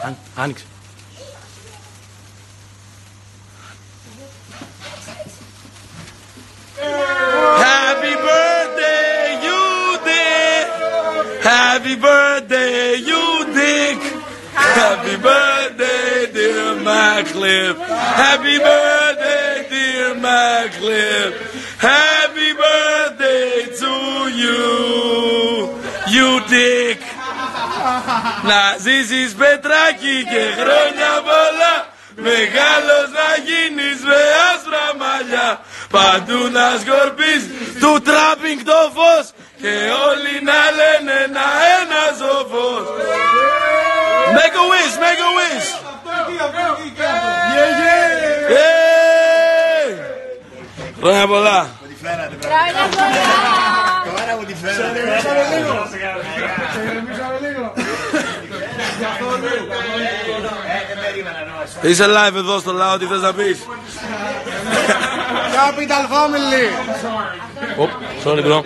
Hang. Happy birthday, you dick. Happy birthday, you dick. Happy birthday, dear Macliffe. Happy birthday, dear Macliffe. Happy you dick. Να ζήσεις πετράκι και χρόνια πολλά. Μεγάλος να γίνεις με άσπρα μαλλιά. Παντού να σκορπείς του τράπινγκ το φως. Και όλοι να λένε να ένας ο φως Make a wish, make a wish. Yeah! Χρόνια πολλά. Χρόνια πολλά! Τώρα μου τη φέρατε. Είσαι live εδώ στο λαό, τι θες να πεις; Capital Family. Οπ, sorry bro